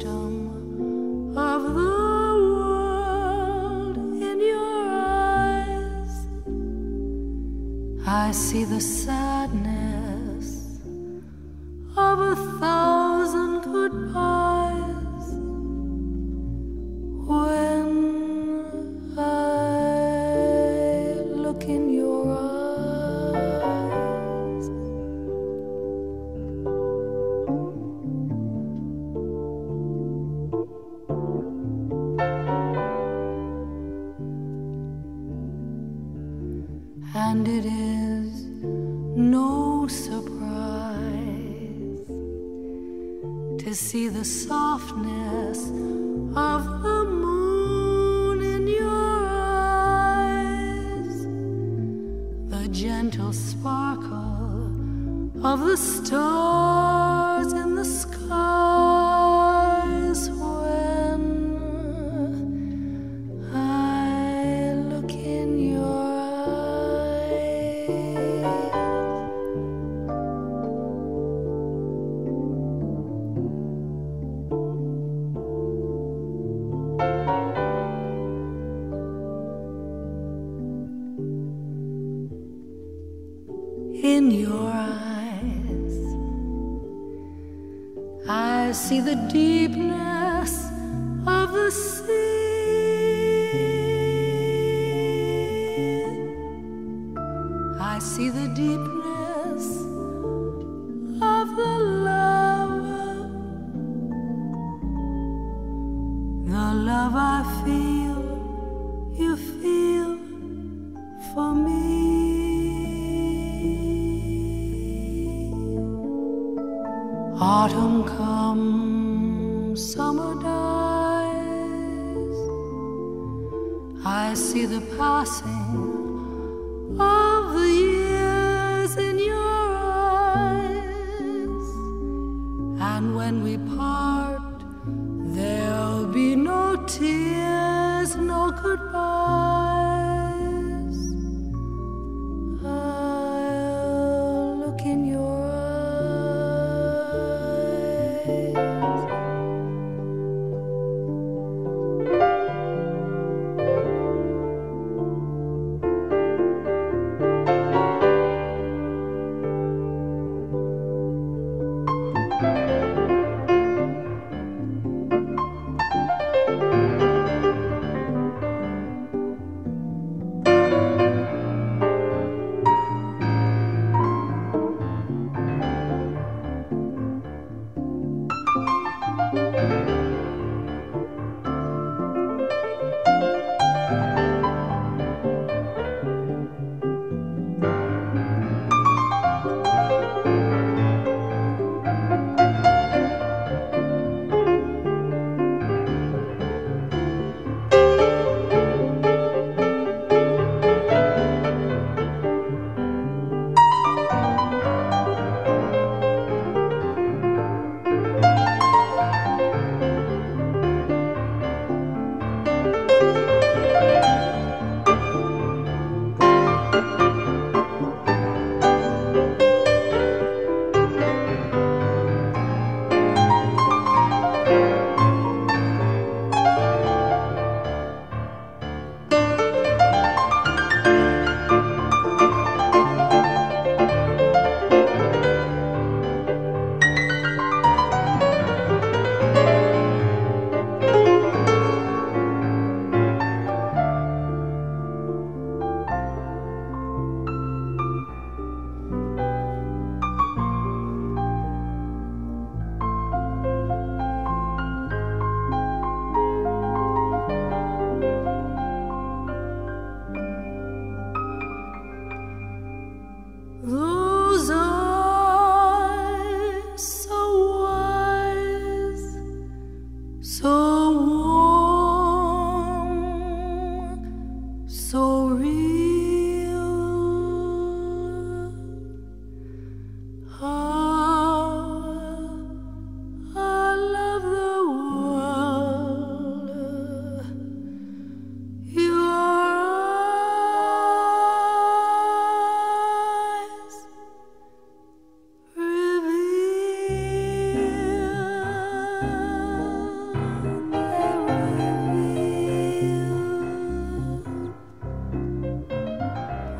wisdom of the world in your eyes. I see the sadness of a thousand no surprise to see the softness of the moon in your eyes, the gentle sparkle of the stars in the skies in your eyes. I see the deepness of the sea. I see the deepness of the love, the love I feel, Autumn comes, summer dies. I see the passing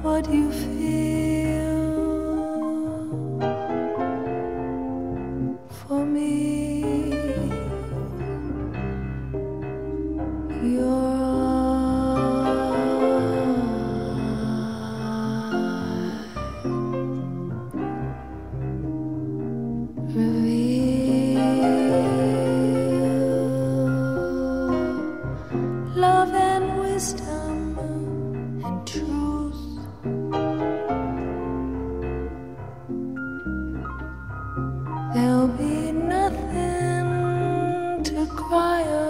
what you feel for me. Your reveal love and wisdom. fire.